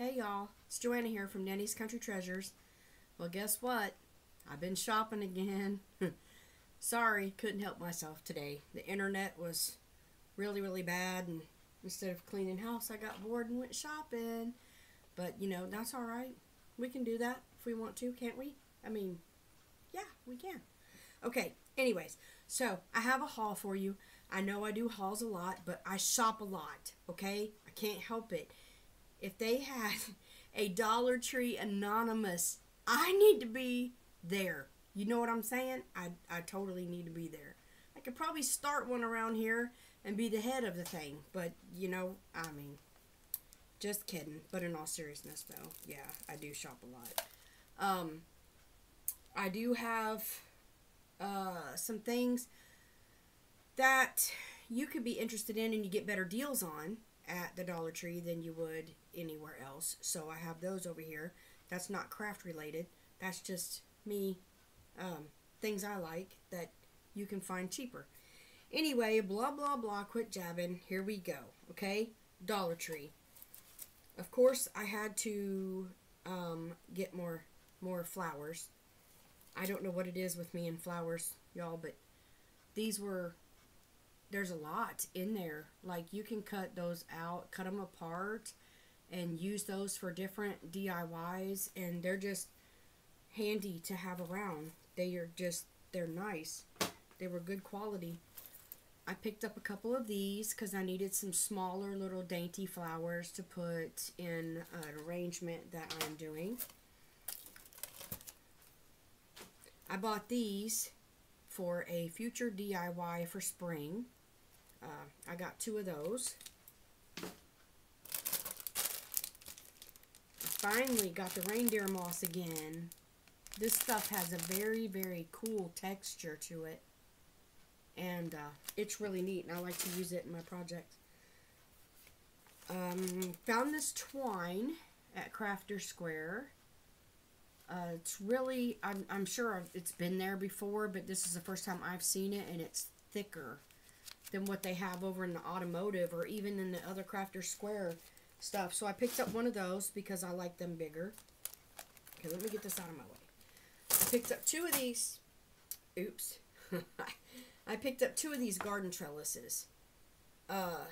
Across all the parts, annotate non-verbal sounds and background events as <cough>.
Hey y'all, it's Joanna here from Nanny's Country Treasures. Well, guess what? I've been shopping again. <laughs> Sorry, couldn't help myself today. The internet was really, really bad, and instead of cleaning house, I got bored and went shopping. But, you know, that's alright. We can do that if we want to, can't we? I mean, yeah, we can. Okay, anyways, so I have a haul for you. I know I do hauls a lot, but I shop a lot, okay? I can't help it if they had a Dollar Tree Anonymous, I need to be there. You know what I'm saying? I, I totally need to be there. I could probably start one around here and be the head of the thing, but you know, I mean, just kidding. But in all seriousness, though, yeah, I do shop a lot. Um, I do have uh, some things that you could be interested in and you get better deals on at the Dollar Tree than you would anywhere else. So I have those over here. That's not craft related. That's just me, um, things I like that you can find cheaper. Anyway, blah, blah, blah, quit jabbing. Here we go, okay? Dollar Tree. Of course, I had to um, get more more flowers. I don't know what it is with me and flowers, y'all, but these were there's a lot in there. Like you can cut those out, cut them apart, and use those for different DIYs, and they're just handy to have around. They are just they're nice. They were good quality. I picked up a couple of these because I needed some smaller little dainty flowers to put in an arrangement that I'm doing. I bought these for a future DIY for spring. Uh, I got two of those. Finally got the reindeer moss again. This stuff has a very, very cool texture to it. And uh, it's really neat, and I like to use it in my projects. Um, found this twine at Crafter Square. Uh, it's really, I'm, I'm sure it's been there before, but this is the first time I've seen it, and it's thicker than what they have over in the automotive or even in the other Crafter Square stuff. So I picked up one of those because I like them bigger. Okay, let me get this out of my way. I picked up two of these. Oops. <laughs> I picked up two of these garden trellises. Uh,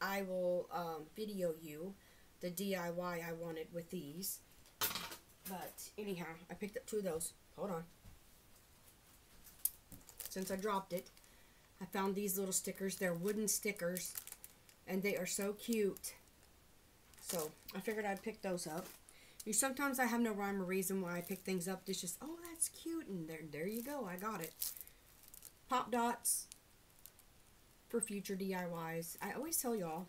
I will um, video you the DIY I wanted with these. But anyhow, I picked up two of those. Hold on. Since I dropped it. I found these little stickers. They're wooden stickers. And they are so cute. So, I figured I'd pick those up. You sometimes I have no rhyme or reason why I pick things up. It's just, oh, that's cute. And there, there you go. I got it. Pop dots for future DIYs. I always tell y'all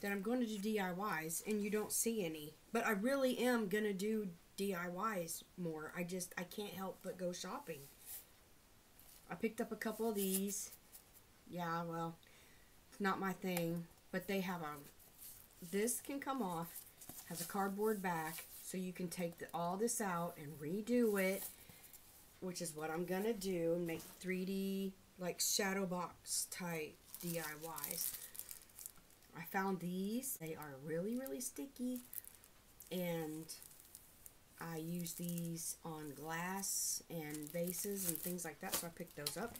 that I'm going to do DIYs and you don't see any. But I really am going to do DIYs more. I just, I can't help but go shopping. I picked up a couple of these yeah, well, it's not my thing. But they have a, this can come off, has a cardboard back, so you can take the, all this out and redo it, which is what I'm going to do, and make 3D, like, shadow box type DIYs. I found these. They are really, really sticky, and I use these on glass and vases and things like that, so I picked those up.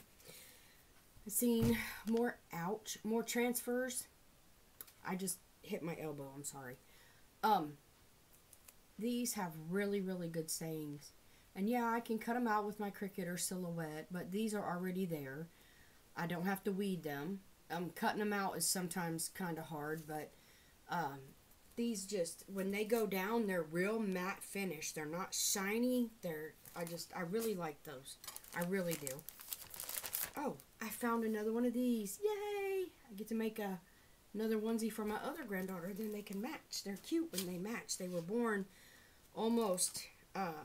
Seen more, ouch, more transfers. I just hit my elbow, I'm sorry. Um, these have really, really good sayings. And yeah, I can cut them out with my Cricut or Silhouette, but these are already there. I don't have to weed them. Um, cutting them out is sometimes kind of hard, but um, these just, when they go down, they're real matte finish. They're not shiny. They're, I just, I really like those. I really do. Oh, I found another one of these. Yay! I get to make a another onesie for my other granddaughter. Then they can match. They're cute when they match. They were born almost, uh,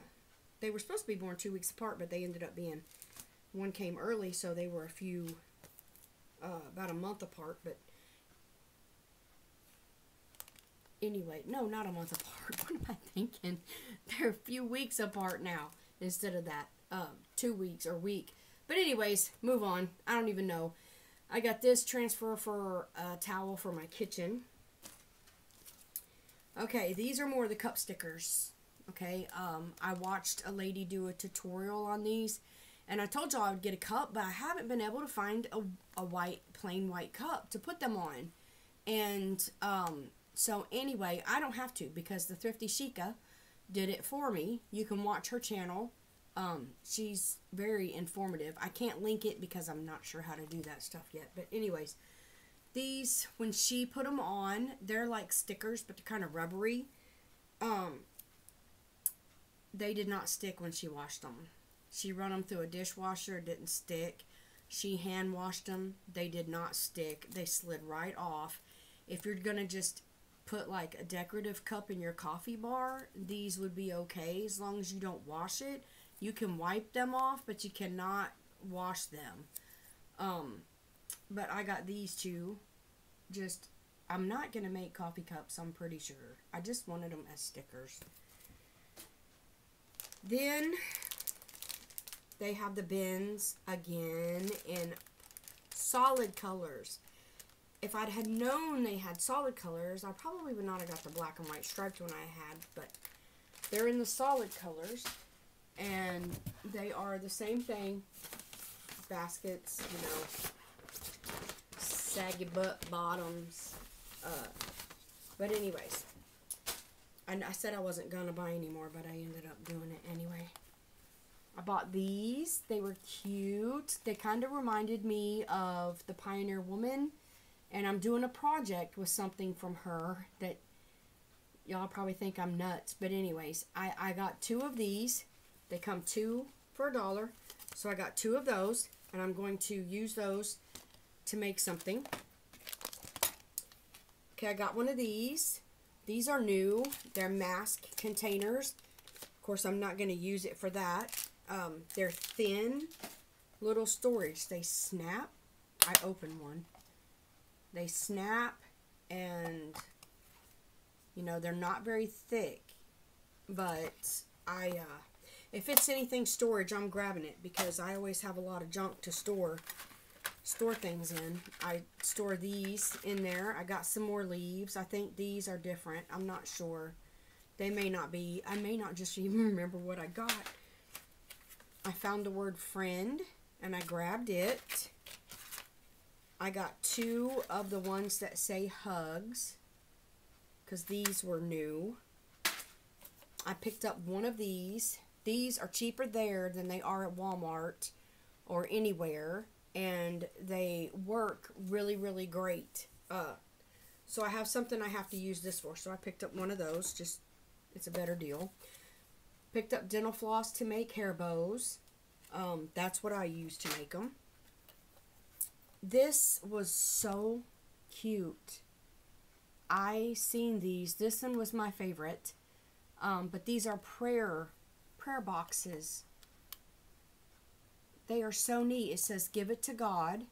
they were supposed to be born two weeks apart, but they ended up being, one came early, so they were a few, uh, about a month apart, but anyway, no, not a month <laughs> apart. What am I thinking? They're a few weeks apart now instead of that, um, two weeks or week. But anyways, move on. I don't even know. I got this transfer for a towel for my kitchen. Okay, these are more the cup stickers. Okay, um, I watched a lady do a tutorial on these, and I told y'all I would get a cup, but I haven't been able to find a, a white, plain white cup to put them on. And um, so, anyway, I don't have to because the Thrifty Chica did it for me. You can watch her channel. Um, she's very informative. I can't link it because I'm not sure how to do that stuff yet. But, anyways, these, when she put them on, they're like stickers, but they're kind of rubbery. Um, they did not stick when she washed them. She run them through a dishwasher, didn't stick. She hand washed them, they did not stick. They slid right off. If you're gonna just put like a decorative cup in your coffee bar, these would be okay as long as you don't wash it. You can wipe them off, but you cannot wash them. Um, but I got these two. Just, I'm not gonna make coffee cups. I'm pretty sure. I just wanted them as stickers. Then they have the bins again in solid colors. If I'd had known they had solid colors, I probably would not have got the black and white striped one I had, but they're in the solid colors and they are the same thing. Baskets, you know, saggy butt bottoms. Uh, but anyways, and I said I wasn't gonna buy anymore but I ended up doing it anyway. I bought these. They were cute. They kind of reminded me of the Pioneer Woman. And I'm doing a project with something from her that y'all probably think I'm nuts. But anyways, I, I got two of these. They come two for a dollar. So I got two of those. And I'm going to use those to make something. Okay, I got one of these. These are new. They're mask containers. Of course, I'm not going to use it for that. Um, they're thin little storage. They snap. I open one. They snap and, you know, they're not very thick. But I, uh, if it's anything storage, I'm grabbing it because I always have a lot of junk to store store things in. I store these in there. I got some more leaves. I think these are different. I'm not sure. They may not be. I may not just <laughs> even remember what I got. I found the word friend and I grabbed it. I got two of the ones that say hugs because these were new. I picked up one of these. These are cheaper there than they are at Walmart or anywhere and they work really, really great. Uh, so I have something I have to use this for. So I picked up one of those. Just, it's a better deal. Picked up dental floss to make hair bows. Um, that's what I use to make them. This was so cute. I seen these. This one was my favorite. Um, but these are prayer prayer boxes. They are so neat. It says give it to God.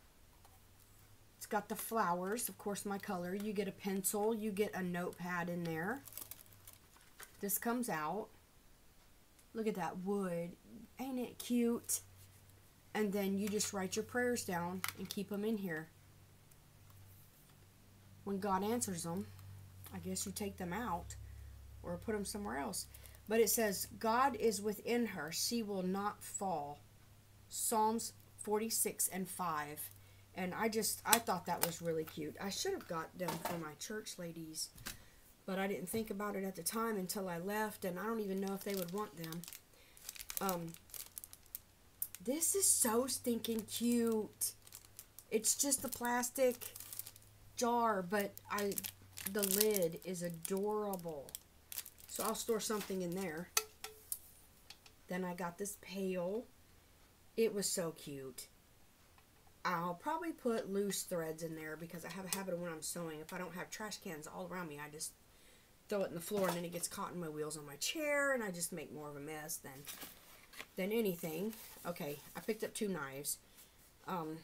It's got the flowers, of course my color. You get a pencil. You get a notepad in there. This comes out. Look at that wood. Ain't it cute? And then you just write your prayers down and keep them in here. When God answers them, I guess you take them out or put them somewhere else. But it says, God is within her. She will not fall. Psalms 46 and 5. And I just, I thought that was really cute. I should have got them for my church ladies. But I didn't think about it at the time until I left. And I don't even know if they would want them. Um, this is so stinking cute. It's just a plastic jar, but I the lid is adorable. So I'll store something in there. Then I got this pail. It was so cute. I'll probably put loose threads in there because I have a habit of when I'm sewing, if I don't have trash cans all around me, I just throw it in the floor and then it gets caught in my wheels on my chair and I just make more of a mess than than anything. Okay, I picked up two knives. Um,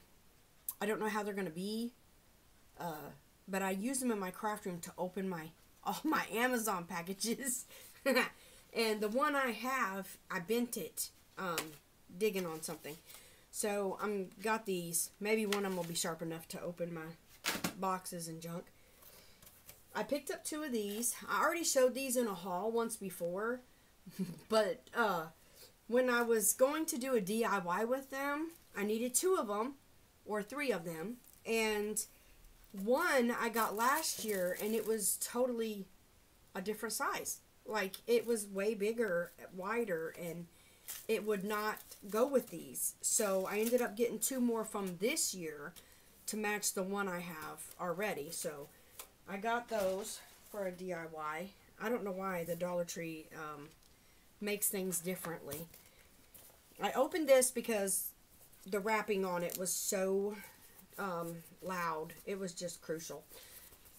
I don't know how they're going to be, uh, but I use them in my craft room to open my all my Amazon packages. <laughs> and the one I have, I bent it. Um, digging on something. So I'm got these. Maybe one of them will be sharp enough to open my boxes and junk. I picked up two of these. I already showed these in a haul once before, <laughs> but uh, when I was going to do a DIY with them, I needed two of them or three of them, and one I got last year, and it was totally a different size. Like it was way bigger, wider, and it would not go with these. So I ended up getting two more from this year to match the one I have already. So I got those for a DIY. I don't know why the Dollar Tree um, makes things differently. I opened this because the wrapping on it was so um, loud. It was just crucial.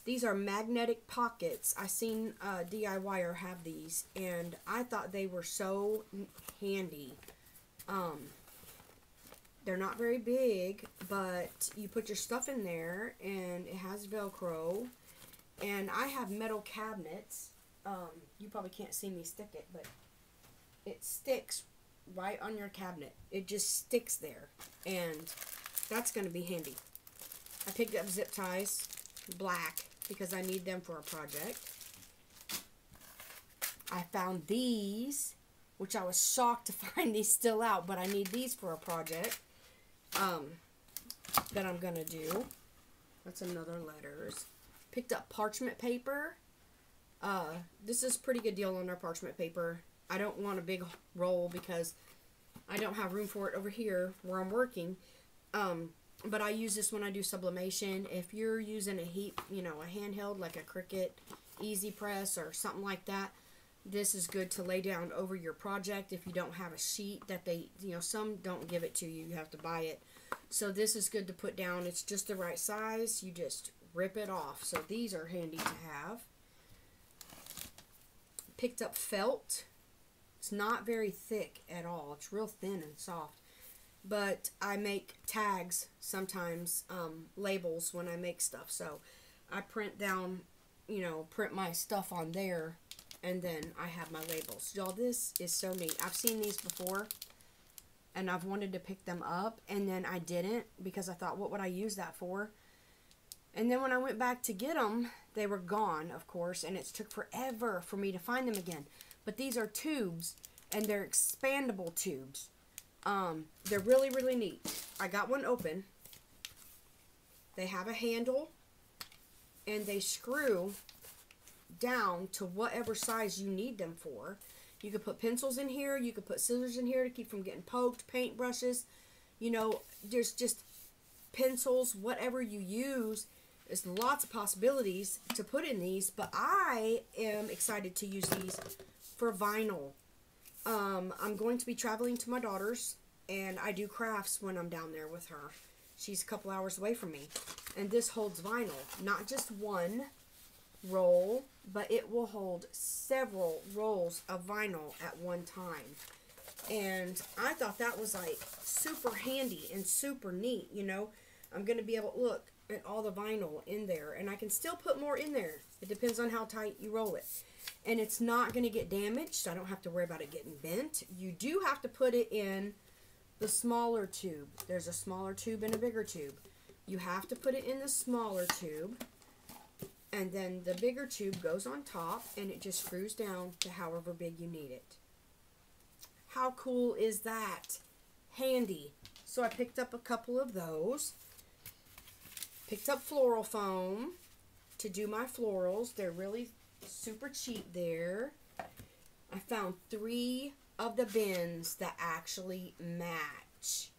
These are magnetic pockets. I seen uh, DIYer have these, and I thought they were so handy. Um, they're not very big, but you put your stuff in there, and it has Velcro. And I have metal cabinets. Um, you probably can't see me stick it, but it sticks right on your cabinet. It just sticks there, and that's going to be handy. I picked up zip ties, black, because I need them for a project. I found these, which I was shocked to <laughs> find these still out, but I need these for a project um, that I'm going to do. That's another letters. Picked up parchment paper. Uh, this is pretty good deal on our parchment paper. I don't want a big <laughs> roll because I don't have room for it over here where I'm working. Um, but I use this when I do sublimation. If you're using a heat, you know, a handheld like a Cricut Easy Press or something like that, this is good to lay down over your project if you don't have a sheet that they, you know, some don't give it to you. You have to buy it. So this is good to put down. It's just the right size. You just rip it off. So these are handy to have. Picked up felt. It's not very thick at all. It's real thin and soft but I make tags sometimes, um, labels when I make stuff. So I print down, you know, print my stuff on there, and then I have my labels. Y'all, this is so neat. I've seen these before, and I've wanted to pick them up, and then I didn't because I thought, what would I use that for? And then when I went back to get them, they were gone, of course, and it took forever for me to find them again. But these are tubes, and they're expandable tubes. Um, they're really, really neat. I got one open. They have a handle and they screw down to whatever size you need them for. You could put pencils in here. You could put scissors in here to keep from getting poked. Paint brushes. You know, there's just pencils, whatever you use. There's lots of possibilities to put in these, but I am excited to use these for vinyl. Um, I'm going to be traveling to my daughter's, and I do crafts when I'm down there with her. She's a couple hours away from me. And this holds vinyl. Not just one roll, but it will hold several rolls of vinyl at one time. And I thought that was like super handy and super neat, you know. I'm going to be able to look at all the vinyl in there. And I can still put more in there. It depends on how tight you roll it and it's not going to get damaged. so I don't have to worry about it getting bent. You do have to put it in the smaller tube. There's a smaller tube and a bigger tube. You have to put it in the smaller tube and then the bigger tube goes on top and it just screws down to however big you need it. How cool is that? Handy. So I picked up a couple of those. Picked up floral foam to do my florals. They're really super cheap there. I found three of the bins that actually match.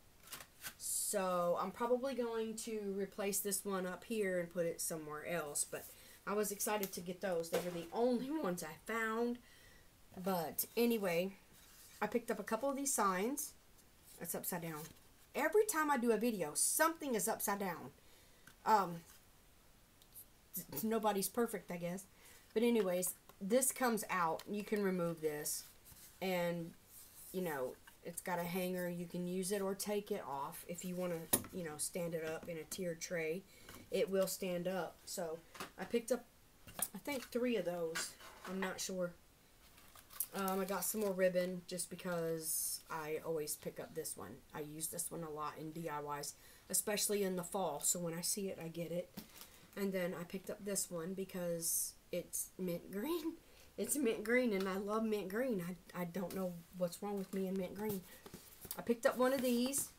So I'm probably going to replace this one up here and put it somewhere else. But I was excited to get those. They were the only <laughs> ones I found. But anyway, I picked up a couple of these signs. That's upside down. Every time I do a video, something is upside down. Um, nobody's perfect, I guess. But anyways, this comes out. You can remove this. And, you know, it's got a hanger. You can use it or take it off if you want to, you know, stand it up in a tiered tray. It will stand up. So, I picked up, I think, three of those. I'm not sure. Um, I got some more ribbon just because I always pick up this one. I use this one a lot in DIYs, especially in the fall. So when I see it, I get it. And then I picked up this one because it's mint green. <laughs> It's mint green and I love mint green. I, I don't know what's wrong with me and mint green. I picked up one of these.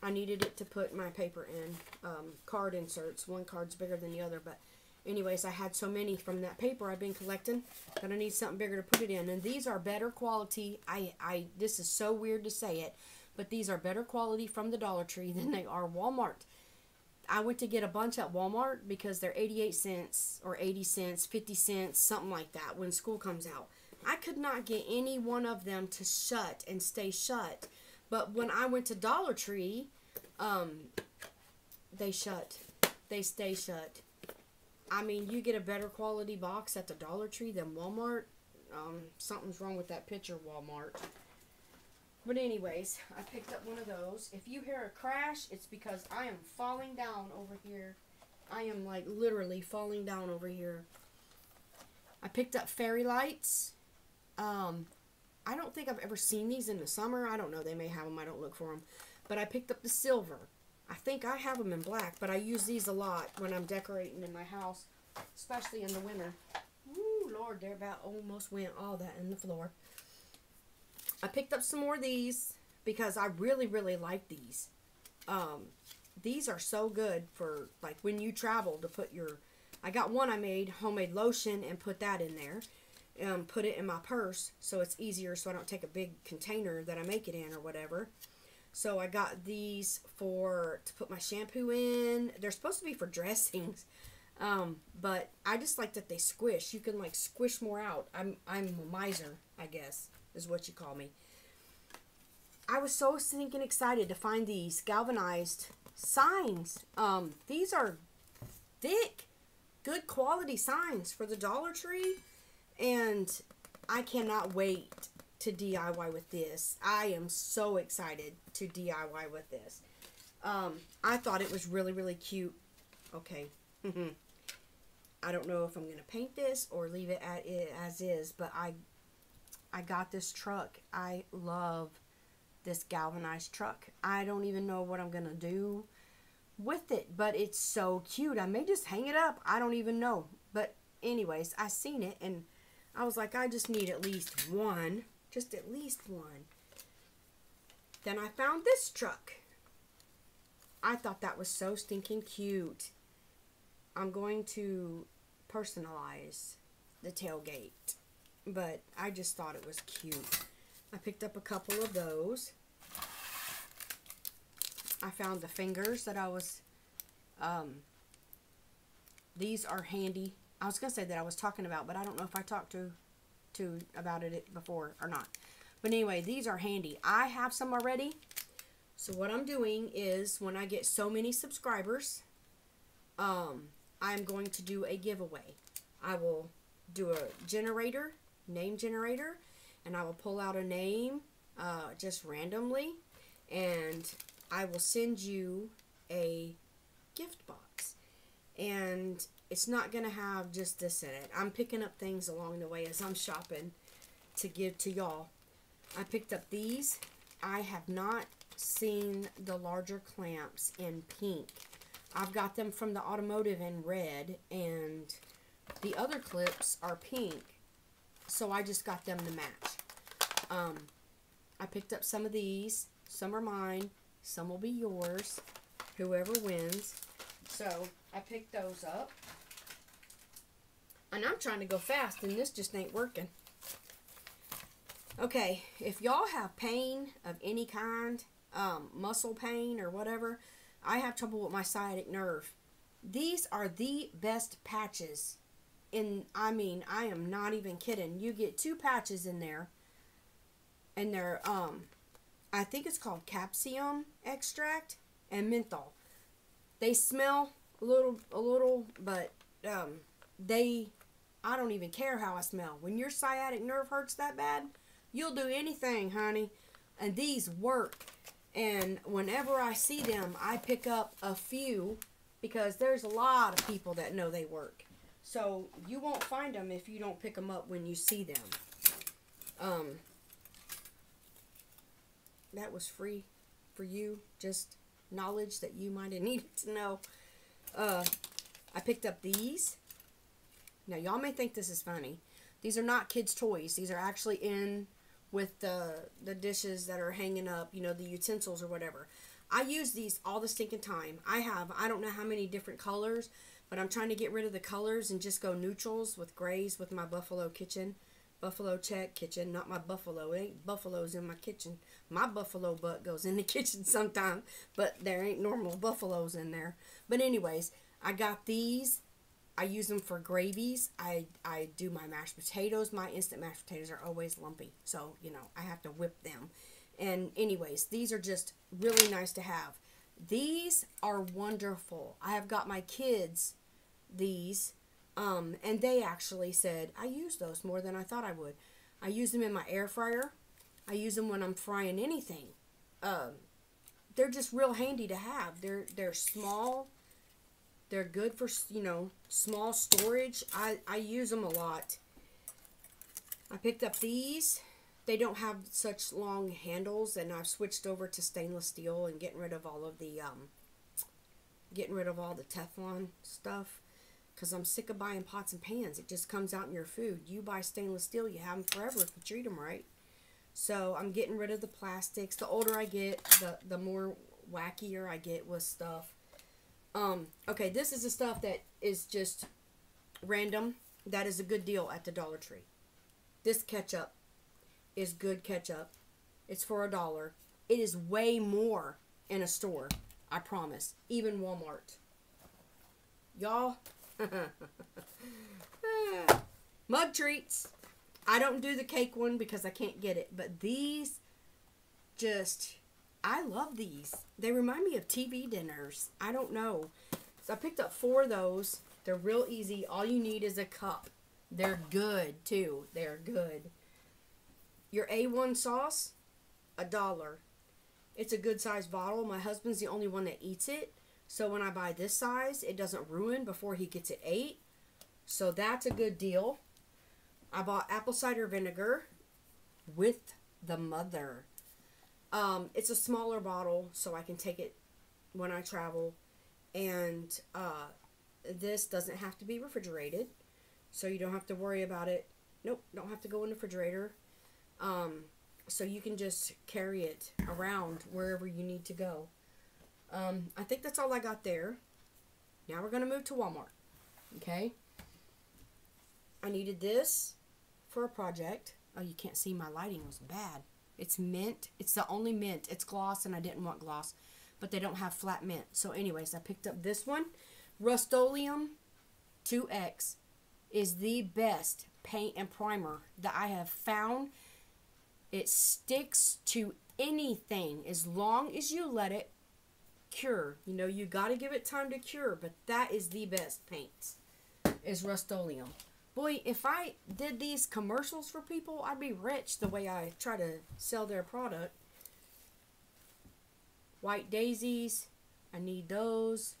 I needed it to put my paper in. Um, card inserts. One card's bigger than the other. But anyways, I had so many from that paper I've been collecting that I need something bigger to put it in. And these are better quality. I, I This is so weird to say it. But these are better quality from the Dollar Tree than they are Walmart. I went to get a bunch at Walmart because they're 88 cents or 80 cents, 50 cents, something like that when school comes out. I could not get any one of them to shut and stay shut. But when I went to Dollar Tree, um, they shut. They stay shut. I mean, you get a better quality box at the Dollar Tree than Walmart. Um, something's wrong with that picture, Walmart. But anyways, I picked up one of those. If you hear a crash, it's because I am falling down over here. I am like literally falling down over here. I picked up fairy lights. Um, I don't think I've ever seen these in the summer. I don't know. They may have them. I don't look for them. But I picked up the silver. I think I have them in black, but I use these a lot when I'm decorating in my house, especially in the winter. Ooh, Lord, they're about almost went all that in the floor. I picked up some more of these because I really, really like these. Um, these are so good for like when you travel to put your. I got one I made homemade lotion and put that in there. Um, put it in my purse so it's easier so I don't take a big container that I make it in or whatever. So I got these for to put my shampoo in. They're supposed to be for <laughs> dressings. Um, but I just like that they squish. You can like squish more out. I'm I'm a miser, I guess is what you call me. I was so stinking excited to find these galvanized signs. Um, these are thick, good quality signs for the Dollar Tree. And I cannot wait to DIY with this. I am so excited to DIY with this. Um, I thought it was really, really cute. Okay. <laughs> I don't know if I'm going to paint this or leave it as is, but I I got this truck. I love this galvanized truck. I don't even know what I'm going to do with it, but it's so cute. I may just hang it up. I don't even know. But anyways, I seen it and I was like, I just need at least one. Just at least one. Then I found this truck. I thought that was so stinking cute. I'm going to personalize the tailgate but I just thought it was cute. I picked up a couple of those. I found the fingers that I was, um, these are handy. I was going to say that I was talking about, but I don't know if I talked to, to about it before or not. But anyway, these are handy. I have some already. So what I'm doing is when I get so many subscribers, um, I'm going to do a giveaway. I will do a generator name generator and I will pull out a name uh, just randomly and I will send you a gift box. And it's not going to have just this in it. I'm picking up things along the way as I'm shopping to give to y'all. I picked up these. I have not seen the larger clamps in pink. I've got them from the automotive in red and the other clips are pink so I just got them to match. Um, I picked up some of these. Some are mine. Some will be yours. Whoever wins. So I picked those up. And I'm trying to go fast and this just ain't working. Okay, if y'all have pain of any kind, um, muscle pain or whatever, I have trouble with my sciatic nerve. These are the best patches and I mean, I am not even kidding. You get two patches in there, and they're um, I think it's called capsium extract and menthol. They smell a little, a little, but um, they, I don't even care how I smell. When your sciatic nerve hurts that bad, you'll do anything, honey. And these work. And whenever I see them, I pick up a few because there's a lot of people that know they work. So you won't find them if you don't pick them up when you see them. Um, that was free for you. Just knowledge that you might have <laughs> needed to know. Uh, I picked up these. Now, y'all may think this is funny. These are not kids' toys. These are actually in with the the dishes that are hanging up, you know, the utensils or whatever. I use these all the stinking time. I have I don't know how many different colors, but I'm trying to get rid of the colors and just go neutrals with grays with my Buffalo kitchen. Buffalo check kitchen, not my buffalo. It ain't buffaloes in my kitchen. My buffalo butt goes in the <laughs> kitchen sometimes, but there ain't normal buffaloes in there. But anyways, I got these. I use them for gravies. I I do my mashed potatoes. My instant mashed potatoes are always lumpy, so you know I have to whip them. And anyways, these are just really nice to have. These are wonderful. I have got my kids these um, and they actually said, I use those more than I thought I would. I use them in my air fryer. I use them when I'm frying anything. Um, they're just real handy to have. They're they're small. They're good for you know small storage. I I use them a lot. I picked up these. They don't have such long handles, and I've switched over to stainless steel and getting rid of all of the um, getting rid of all the Teflon stuff because I'm sick of buying pots and pans. It just comes out in your food. You buy stainless steel, you have them forever if you treat them right. So I'm getting rid of the plastics. The older I get, the, the more wackier I get with stuff. Um, okay, this is the stuff that is just random. That is a good deal at the Dollar Tree. This ketchup is good ketchup. It's for a dollar. It is way more in a store. I promise. Even Walmart. Y'all, <laughs> Mug treats. I don't do the cake one because I can't get it, but these just I love these. They remind me of TV dinners. I don't know. So I picked up four of those. They're real easy. All you need is a cup. They're good too. They're good. Your A1 sauce, a dollar. It's a good size bottle. My husband's the only one that eats it. So when I buy this size, it doesn't ruin before he gets it ate. So that's a good deal. I bought apple cider vinegar with the mother. Um, it's a smaller bottle, so I can take it when I travel. And uh, this doesn't have to be refrigerated, so you don't have to worry about it. Nope, don't have to go in the refrigerator. Um, so you can just carry it around wherever you need to go. Um, I think that's all I got there. Now we're going to move to Walmart. Okay. I needed this for a project. Oh, you can't see my lighting was bad. It's mint. It's the only mint. It's gloss, and I didn't want gloss. But they don't have flat mint. So, anyways, I picked up this one. Rust-Oleum 2X is the best paint and primer that I have found. It sticks to anything as long as you let it cure. You know, you got to give it time to cure, but that is the best paint. Is Rust-Oleum. Boy, if I did these commercials for people, I'd be rich the way I try to sell their product. White daisies, I need those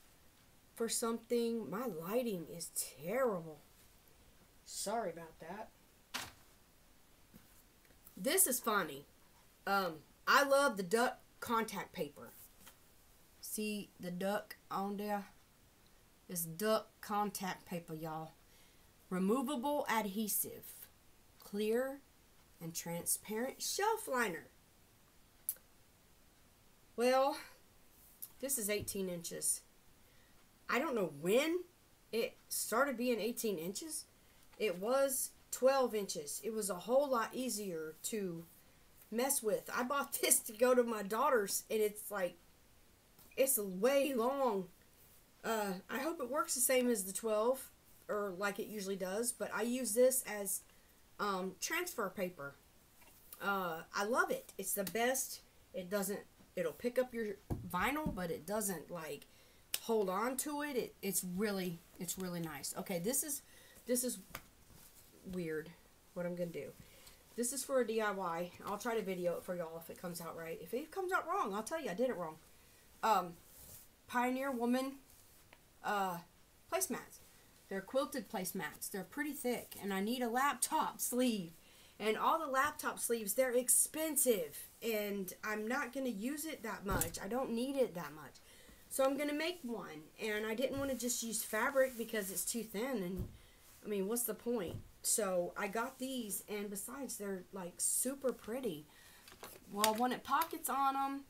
for something. My lighting is terrible. Sorry about that. This is funny. Um, I love the duck contact paper. See the duck on there? It's duck contact paper, y'all. Removable adhesive. Clear and transparent shelf liner. Well, this is 18 inches. I don't know when it started being 18 inches. It was 12 inches. It was a whole lot easier to mess with. I bought <laughs> this to go to my daughter's, and it's like it's way long. Uh, I hope it works the same as the 12 or like it usually does, but I use this as um, transfer paper. Uh, I love it. It's the best. It doesn't, it'll pick up your vinyl, but it doesn't like hold on to it. it it's really, it's really nice. Okay, this is, this is weird what I'm going to do. This is for a DIY. I'll try to video it for y'all if it comes out right. If it comes out wrong, I'll tell you I did it wrong um, Pioneer Woman uh, placemats. They're quilted placemats. They're pretty thick, and I need a laptop sleeve. And all the laptop sleeves, they're expensive, and I'm not going to use it that much. I don't need it that much. So I'm gonna make one, and I didn't want to just use fabric because it's too thin, and I mean, what's the point? So I got these, and besides, they're like super pretty. Well, I wanted pockets on them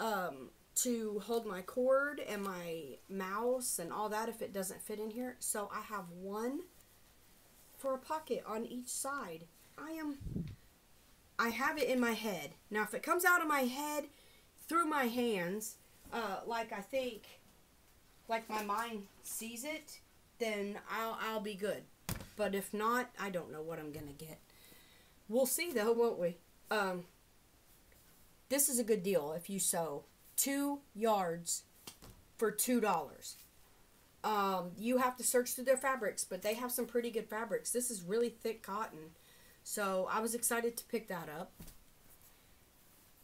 um, to hold my cord and my mouse and all that if it doesn't fit in here. So I have one for a pocket on each side. I am, I have it in my head. Now, if it comes out of my head through my hands, uh, like I think, like my mind sees it, then I'll, I'll be good. But if not, I don't know what I'm going to get. We'll see though, won't we? Um, this is a good deal if you sew two yards for two dollars. Um, you have to search through their fabrics, but they have some pretty good fabrics. This is really thick cotton, so I was excited to pick that up.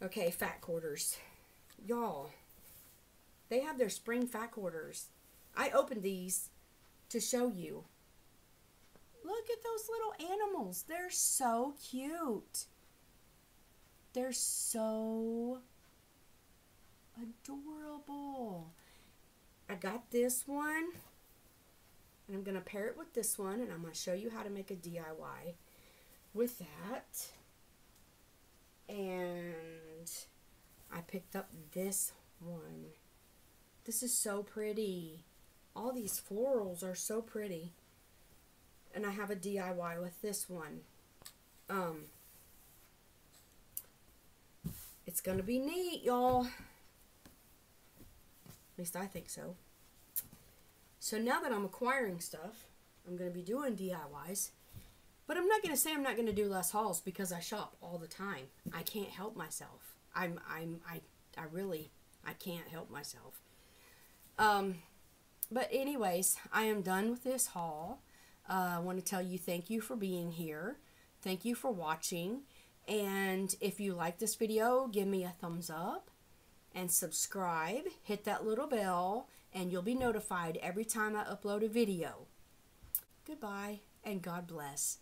Okay, fat quarters, y'all. They have their spring fat quarters. I opened these to show you. Look at those little animals. They're so cute. They're so adorable. I got this one. And I'm going to pair it with this one. And I'm going to show you how to make a DIY with that. And I picked up this one. This is so pretty. All these florals are so pretty. And I have a DIY with this one. Um, it's going to be neat, y'all. At least I think so. So now that I'm acquiring stuff, I'm going to be doing DIYs. But I'm not going to say I'm not going to do less hauls because I shop all the time. I can't help myself. I'm I'm I I really I can't help myself. Um but anyways, I am done with this haul. Uh, I want to tell you thank you for being here. Thank you for watching. And if you like this video, give me a thumbs up and subscribe. Hit that little bell and you'll be notified every time I upload a video. Goodbye and God bless.